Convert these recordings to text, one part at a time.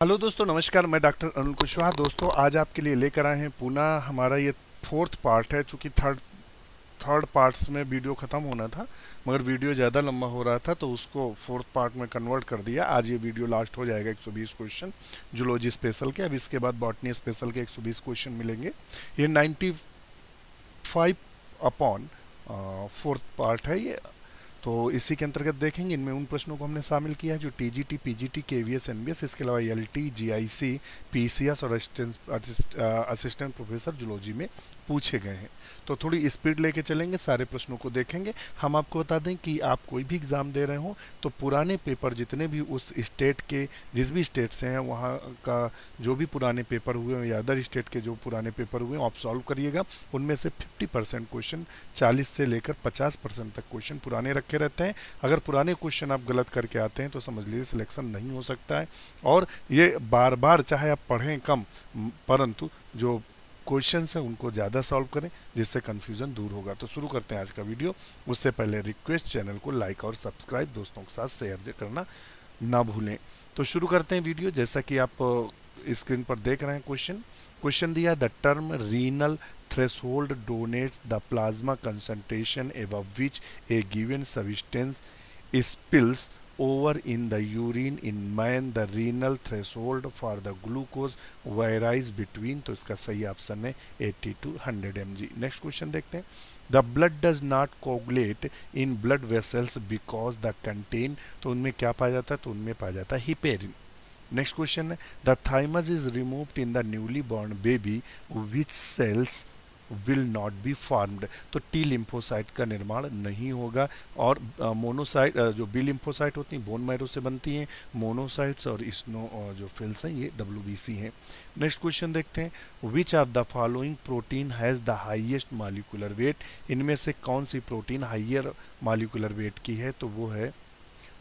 Hello दोस्तों, नमस्कार, मैं डॉक्टर अनिल कुशवाहा। दोस्तों, आज आपके लिए लेकर आए हैं पुनः। हमारा ये फोर्थ पार्ट है, चूँकि थर्ड थर्ड पार्ट्स में वीडियो ख़त्म होना था, मगर वीडियो ज़्यादा लंबा हो रहा था तो उसको फोर्थ पार्ट में कन्वर्ट कर दिया। आज ये वीडियो लास्ट हो जाएगा 120 क्वेश्चन। जूलॉजी स्पेशल के, अब इसके बाद बॉटनी स्पेशल के 120 क्वेश्चन मिलेंगे। ये 95 अपॉन फोर्थ पार्ट है ये। तो इसी के अंतर्गत देखेंगे, इनमें उन प्रश्नों को हमने शामिल किया है जो T G T P G T K V S N B S इसके अलावा L T G I C P C S और असिस्टेंट प्रोफेसर जुलॉजी में पूछे गए हैं। तो थोड़ी स्पीड लेके चलेंगे, सारे प्रश्नों को देखेंगे। हम आपको बता दें कि आप कोई भी एग्ज़ाम दे रहे हो तो पुराने पेपर जितने भी उस स्टेट के, जिस भी स्टेट से हैं, वहाँ का जो भी पुराने पेपर हुए हैं या अदर स्टेट के जो पुराने पेपर हुए हैं, आप सॉल्व करिएगा। उनमें से 50 परसेंट क्वेश्चन 40 से लेकर 50 परसेंट तक क्वेश्चन पुराने रखे रहते हैं। अगर पुराने क्वेश्चन आप गलत करके आते हैं तो समझ लीजिए सिलेक्शन नहीं हो सकता है। और ये बार बार चाहे आप पढ़ें कम, परंतु जो क्वेश्चन हैं, उनको ज़्यादा सॉल्व करें, जिससे कन्फ्यूज़न दूर होगा। तो शुरू करते हैं आज का वीडियो उससे पहले रिक्वेस्ट चैनल को लाइक और सब्सक्राइब दोस्तों के साथ शेयर करना ना भूलें। तो शुरू करते हैं वीडियो जैसा कि आप स्क्रीन पर देख रहे हैं क्वेश्चन क्वेश्चन दिया the term renal threshold denotes the plasma concentration of which a given substance spills over in the urine in man the renal threshold for the glucose varies between तो इसका सही option है 80 to 100 mg next question देखते हैं. The blood does not coagulate in blood vessels because the contain तो उनमें क्या पाया जाता है? तो उनमें पाया जाता है हिपेरिन नेक्स्ट क्वेश्चन है. The thymus is removed in the newly born baby which cells will not be formed तो टी लिम्फोसाइट का निर्माण नहीं होगा और मोनोसाइट जो बी लिम्फोसाइट होती हैं बोन मैरो से बनती हैं मोनोसाइट्स और स्नो जो फिल्स हैं, ये WBC हैं। नेक्स्ट क्वेश्चन देखते हैं which of the following protein has the highest molecular weight इनमें से कौन सी प्रोटीन हाइयर मालिकुलर वेट की है? तो वो है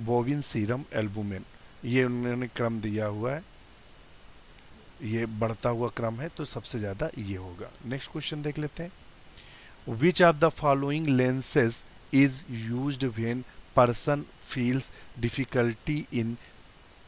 बोविन सीरम एल्बुमिन ये उन्होंने क्रम दिया हुआ है। ये बढ़ता हुआ क्रम है तो सबसे ज़्यादा ये होगा। नेक्स्ट क्वेश्चन देख लेते हैं। Which of the following lenses is use when person feels difficulty in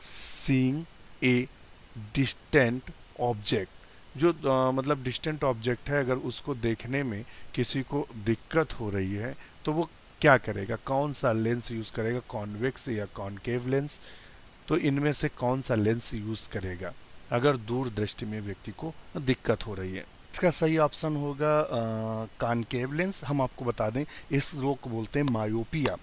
seeing a distant object जो आ, मतलब डिस्टेंट ऑब्जेक्ट है अगर उसको देखने में किसी को दिक्कत हो रही है तो वो क्या करेगा? कौन सा लेंस यूज़ करेगा? कॉन्वेक्स या कॉन्केव लेंस तो इनमें से कौन सा लेंस यूज़ करेगा? अगर दूर दृष्टि में व्यक्ति को दिक्कत हो रही है। इसका सही ऑप्शन होगा कानकेव लेंस। हम आपको बता दें, इस रोग को बोलते हैं मायोपिया।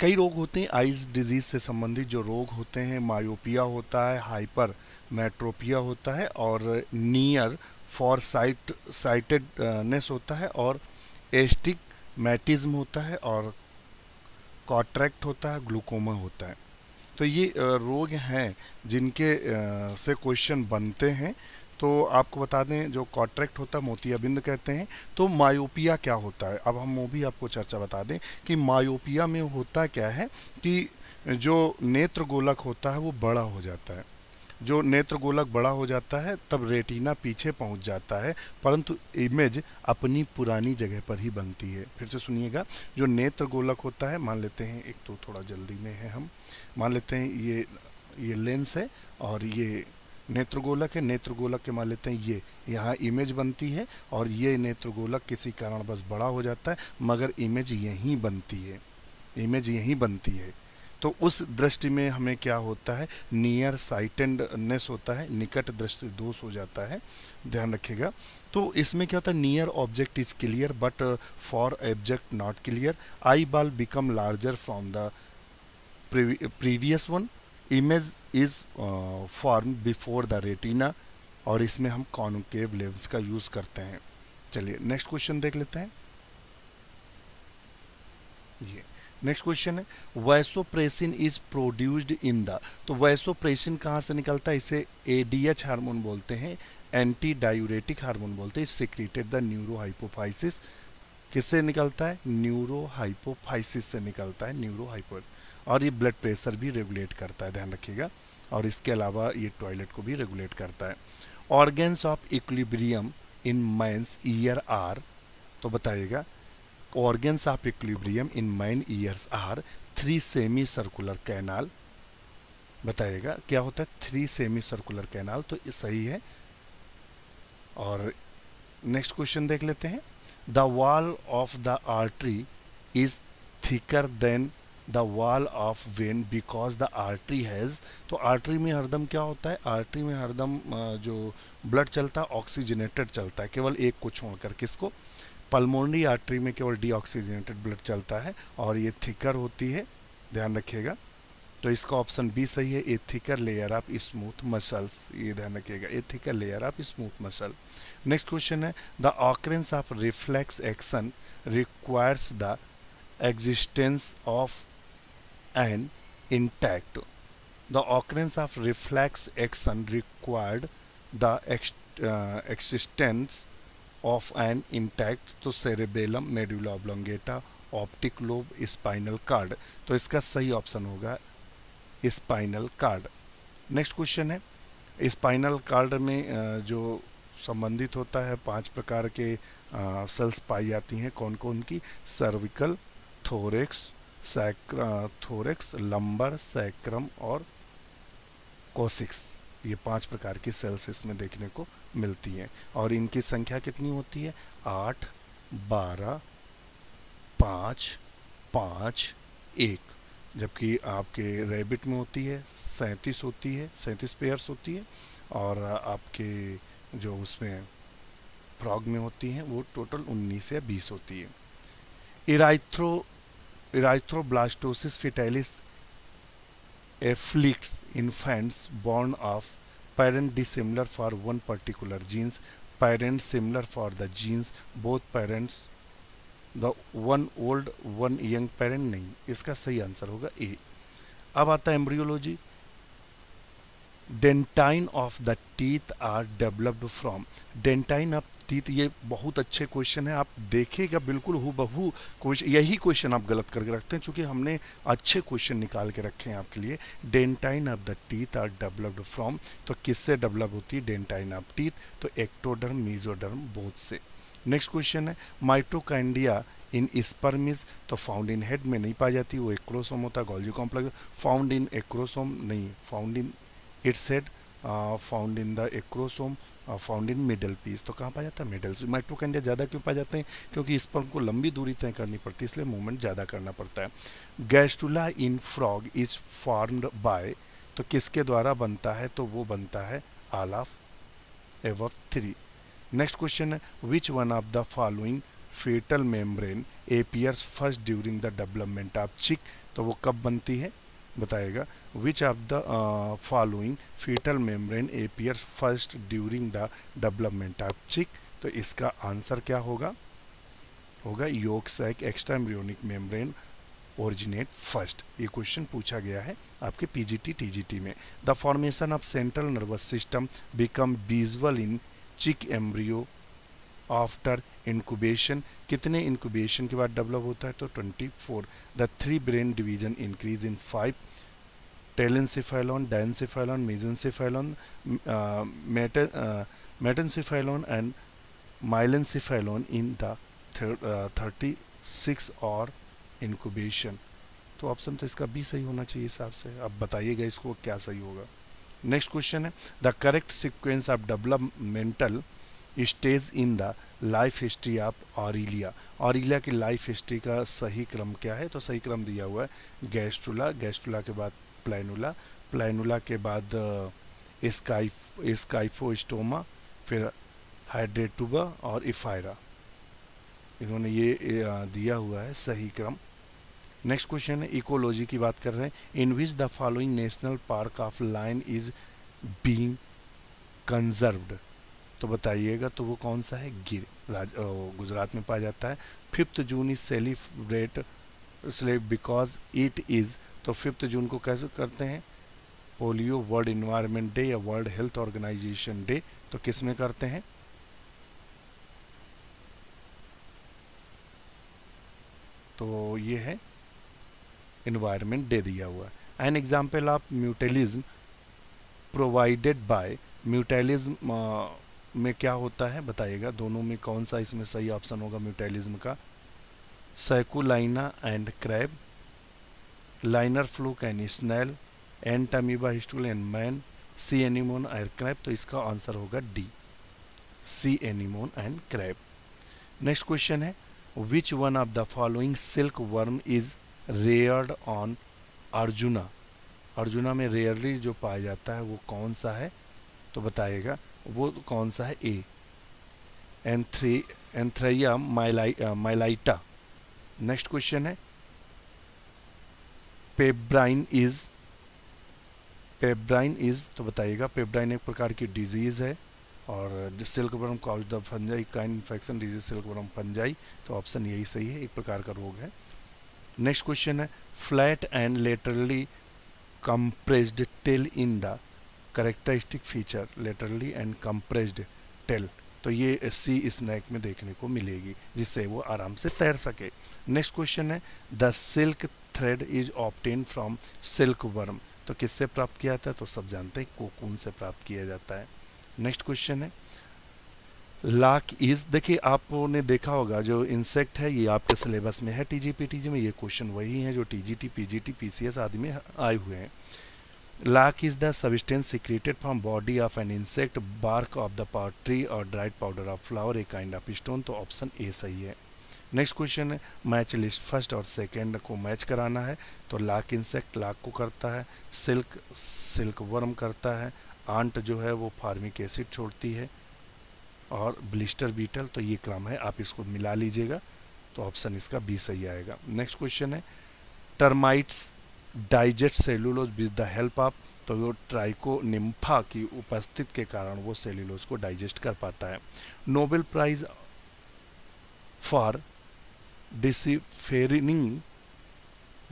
कई रोग होते हैं आइज़ डिज़ीज़ से संबंधित जो रोग होते हैं, मायोपिया होता है, हाइपर मेट्रोपिया होता है और नियर फॉर साइट साइटेडनेस होता है और एस्टिक मैटिज्म होता है और कॉट्रैक्ट होता है, ग्लूकोमा होता है। तो ये रोग हैं जिनके से क्वेश्चन बनते हैं। तो आपको बता दें, जो कॉन्ट्रैक्ट होता है, मोतियाबिंद कहते हैं तो मायोपिया क्या होता है? अब हम वो भी आपको चर्चा बता दें कि मायोपिया में होता क्या है कि जो नेत्र गोलक होता है, वो बड़ा हो जाता है। जो नेत्र गोलक बड़ा हो जाता है, तब रेटिना पीछे पहुँच जाता है, परंतु इमेज अपनी पुरानी जगह पर ही बनती है। फिर से सुनिएगा, जो नेत्र गोलक होता है, मान लेते हैं, एक तो थोड़ा जल्दी में है हम, मान लेते हैं ये ये लेंस है, और ये नेत्रगोलक है नेत्रगोलक के मान लेते हैं ये, यहाँ इमेज बनती है, और ये नेत्रगोलक किसी कारण बस बड़ा हो जाता है, मगर इमेज यहीं बनती है, इमेज यहीं बनती है। तो उस दृष्टि में हमें क्या होता है? नियर साइटेंडनेस होता है, निकट दृष्टि दोष हो जाता है। ध्यान रखिएगा। तो इसमें क्या होता है? Near object is clear but far object not clear eyeball become larger from the previous one image is form before the retina और इसमें हम कॉनकेव लेंस का यूज़ करते हैं। चलिए नेक्स्ट क्वेश्चन देख लेते हैं। ये। नेक्स्ट क्वेश्चन है vasopressin is produced in the तो वैसोप्रेसिन कहाँ से निकलता है? इसे एडीएच हार्मोन बोलते हैं एंटी डायूरेटिक हार्मोन बोलते हैं सिक्रीटेड द न्यूरोहाइपोफाइसिस किससे निकलता है? न्यूरोहाइपोफाइसिस से निकलता है न्यूरोहाइपो और ये ब्लड प्रेशर भी रेगुलेट करता है, ध्यान रखिएगा। और इसके अलावा ये टॉयलेट को भी रेगुलेट करता है। Organs of equilibrium in man's ear are तो बताइएगा organs of equilibrium in mine ears are three semicircular canal. बताइएगा, क्या होता है? थ्री सेमी सर्कुलर कैनाल तो सही है। और नेक्स्ट क्वेश्चन देख लेते हैं। The wall of the artery is thicker than the wall of vein because the artery has तो आर्टरी में हरदम क्या होता है? आर्टरी में हरदम जो ब्लड चलता है ऑक्सीजनेटेड चलता है। केवल एक को छोड़कर किसको? पल्मोनरी आर्टरी में केवल डीऑक्सीजनेटेड ब्लड चलता है और ये थिकर होती है, ध्यान रखिएगा। तो इसका ऑप्शन बी सही है a thicker layer of smooth muscles ये ध्यान रखिएगा। A thicker layer of smooth muscle next question है the occurrence of reflex action requires the existence of an intact the occurrence of reflex action required the existence of an intact तो cerebellum medulla oblongata optic lobe spinal cord तो इसका सही option होगा spinal cord next question है। Spinal cord में जो संबंधित होता है, पाँच प्रकार के सेल्स पाई जाती हैं। कौन कौन की cervical thorax thorax lumbar sacrum और कोसिक्स ये पाँच प्रकार की सेल्स इसमें देखने को मिलती हैं। और इनकी संख्या कितनी होती है? आठ, बारह, पाँच पाँच, एक। जबकि आपके रैबिट में होती है, सैंतीस होती है, सैंतीस पेयर्स होती है। और आपके जो उसमें फ्रॉग में होती हैं, वो टोटल उन्नीस या बीस होती है। Erythro erythroblastosis fetalis afflicts infants born of parent dissimilar for one particular genes parent similar for the genes both parents the one old one young parent नहीं इसका सही आंसर होगा ए अब आता है embryology dentine of the teeth are developed from dentine of teeth ये बहुत अच्छे क्वेश्चन है। आप देखिएगा, बिल्कुल हु बहू क्वेश्चन यही क्वेश्चन आप गलत करके रखते हैं क्योंकि हमने अच्छे क्वेश्चन निकाल के रखे हैं आपके लिए। Dentine of the teeth are developed from तो किससे डेवलप होती है? डेंटाइन ऑफ़ टीथ तो एक्टोडर्म मीजोडर्म बोथ से। नेक्स्ट क्वेश्चन है माइट्रोकाइंडिया इन स्पर्मिस तो फाउंड इन हेड में नहीं पाई जाती, वो एक्रोसोम होता है Golgi complex found in acrosome नहीं found in its head found in the acrosome found in middle piece तो कहाँ पाया जाता है? मिडल माइट्रोकैंडिया ज़्यादा क्यों पाए जाते हैं? क्योंकि इस पर उनको लंबी दूरी तय करनी पड़ती है, इसलिए मूवमेंट ज़्यादा करना पड़ता है। Gastrula in frog is formed by तो किसके द्वारा बनता है? तो वो बनता है all of the three next question है which one of the following fetal membrane appears first during the development of chick तो वो कब बनती है? बताएगा which of the following fetal membrane appear first during the development of chick तो इसका answer क्या होगा? होगा yolk sac extra embryonic membrane originate first ये क्वेश्चन पूछा गया है आपके पीजीटी टीजीटी में। The formation of central nervous system become visual in chick embryo after incubation कितने इंक्यूबेशन के बाद डेवलप होता है? तो 24 the three brain division increase in five telencephalon diencephalon mesencephalon metencephalon and myelencephalon in the thirty six और incubation तो option तो इसका भी सही होना चाहिए हिसाब से। अब बताइएगा इसको क्या सही होगा। नेक्स्ट क्वेश्चन है। The correct sequence of developmental stage in the life history of Aurelia Aurelia की लाइफ हिस्ट्री का सही क्रम क्या है? तो सही क्रम दिया हुआ है गैस्ट्रुला गैस्ट्रुला के बाद प्लाइनुला प्लाइनुला के बाद स्काइफ स्काइफोस्टोमा फिर हाइड्रेटुबा और इफायरा इन्होंने ये दिया हुआ है सही क्रम. नेक्स्ट क्वेश्चन है इकोलॉजी की बात कर रहे हैं। In which the following national park of lion is being conserved तो बताइएगा तो वो कौन सा है? गिर गुजरात में पाया जाता है। Fifth June is celebrate because it is तो फिफ्थ जून को कैसे करते हैं? पोलियो वर्ल्ड इन्वायरमेंट डे या वर्ल्ड हेल्थ ऑर्गेनाइजेशन डे तो किसमें करते हैं? तो ये है इन्वायरमेंट डे दिया हुआ है। An example of mutualism provided by mutualism में क्या होता है, बताइएगा। दोनों में कौन सा इसमें सही ऑप्शन होगा म्यूटेलिज्म का? सैकुलाइना and crab liner fluke and snail Entamoeba histolytica and man sea anemone and crab तो इसका आंसर होगा D sea anemone and crab next question है which one of the following silk worm is reared on Arjuna Arjuna में rarely जो पाया जाता है, वो कौन सा है? तो बताइएगा। वो कौन सा है? ए एंथ्री एंथ्रिया माइलाइटा नेक्स्ट क्वेश्चन है. पेब्राइन इज़ पेब्राइन इज़ तो बताइएगा पेब्राइन एक प्रकार की डिज़ीज़ है और silk worm cause the fungi kind infection disease silk worm fungi तो ऑप्शन यही सही है, एक प्रकार का रोग है। नेक्स्ट क्वेश्चन है. Flat and laterally compressed tail in the characteristic feature laterally and compressed tail तो ये सी स्नैक में देखने को मिलेगी, जिससे वो आराम से तैर सके। नेक्स्ट क्वेश्चन है the silk thread is obtain from silk worm तो किससे प्राप्त किया जाता है? तो सब जानते हैं, कोकून से प्राप्त किया जाता है। नेक्स्ट क्वेश्चन है लाक इज़ देखिए आपने देखा होगा, जो इंसेक्ट है, ये आपके सिलेबस में है टी टीजीपीटीजी में, ये क्वेश्चन वही हैं जो टी टीजीटी पीजीटी पीसीएस आदि में आए हुए हैं। Lac is the substance secreted from body of an insect bark of the power tree और dried powder of flower a kind of stone तो ऑप्शन ए सही है। नेक्स्ट क्वेश्चन है मैच लिस्ट फ़र्स्ट और सेकेंड को match कराना है। तो लाक इंसेक्ट लाक को करता है सिल्क सिल्क वर्म करता है। आंट जो है, वो फार्मिक एसिड छोड़ती है। और ब्लिस्टर बीटल तो ये क्रम है, आप इसको मिला लीजिएगा। तो ऑप्शन इसका बी सही आएगा। नेक्स्ट क्वेश्चन है termites digest cellulose with the help of तो वो ट्राइको निम्फा की उपस्थित के कारण वो सेलुलोज को डाइजेस्ट कर पाता है। Nobel prize for deciphering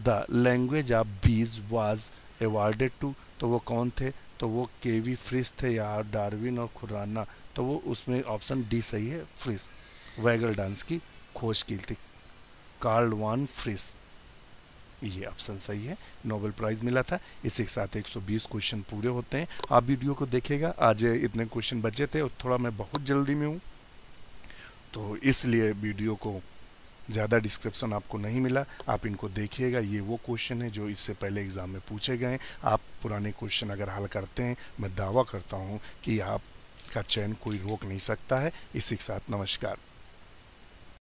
the language of bees was awarded to. तो वो कौन थे? तो वो के वी फ्रिस थे या डार्विन और खुराना। तो वो उसमें ऑप्शन डी सही है, फ्रिस। वैगल डांस की खोज की थी। Karl von Frisch. ये ऑप्शन सही है। नोबेल प्राइज मिला था। इसी के साथ 120 क्वेश्चन पूरे होते हैं। आप वीडियो को देखेगा आज इतने क्वेश्चन बचे थे और थोड़ा मैं बहुत जल्दी में हूँ। तो इसलिए वीडियो को ज़्यादा डिस्क्रिप्शन आपको नहीं मिला। आप इनको देखिएगा। ये वो क्वेश्चन है जो इससे पहले एग्ज़ाम में पूछे गए आप पुराने क्वेश्चन अगर हल करते हैं, मैं दावा करता हूँ कि आपका चयन कोई रोक नहीं सकता है। इसी के साथ नमस्कार।